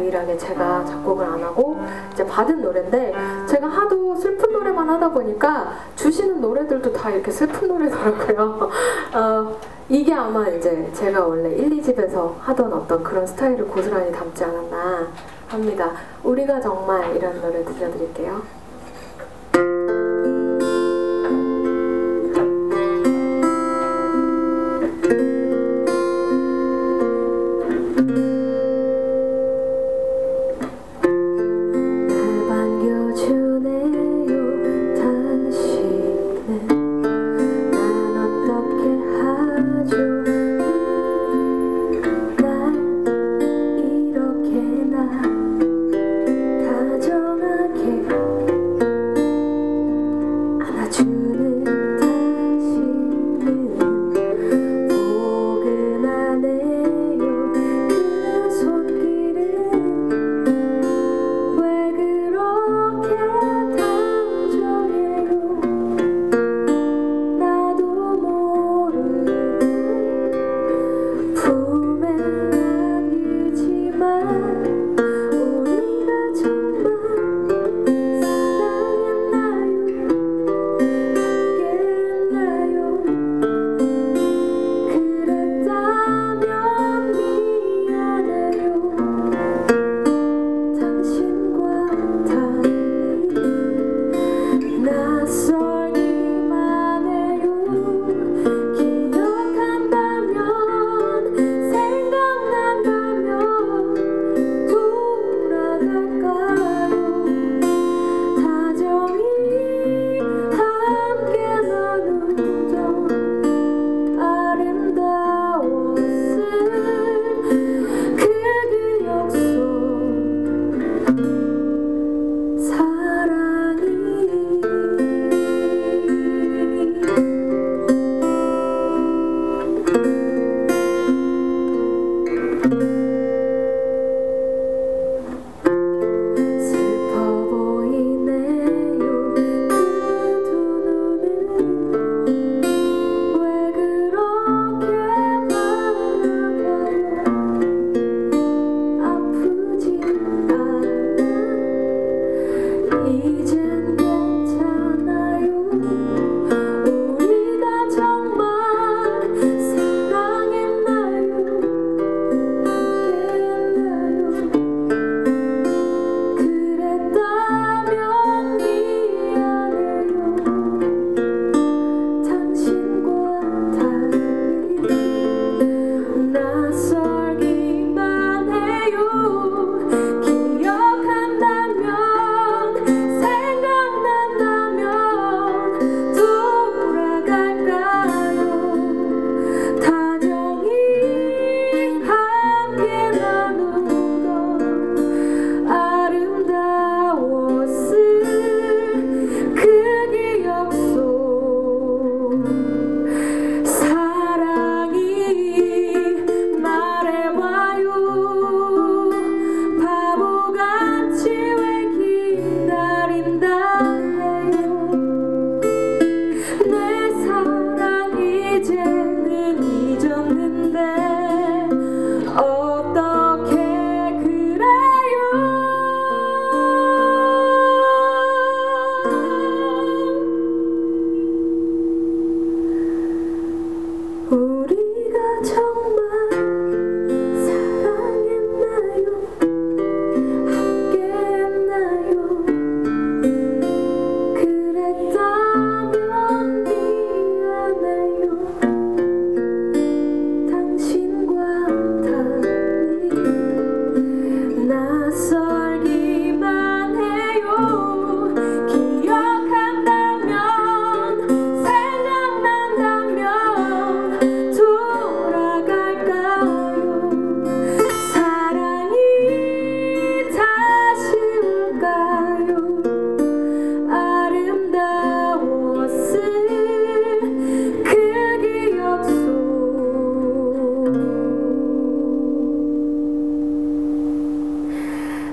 유일하게 제가 작곡을 안 하고 이제 받은 노래인데 제가 하도 슬픈 노래만 하다 보니까 주시는 노래들도 다 이렇게 슬픈 노래더라고요. 어, 이게 아마 이제 제가 원래 1, 2집에서 하던 어떤 그런 스타일을 고스란히 담지 않았나 합니다. 우리가 정말 이런 노래 들려드릴게요.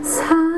사.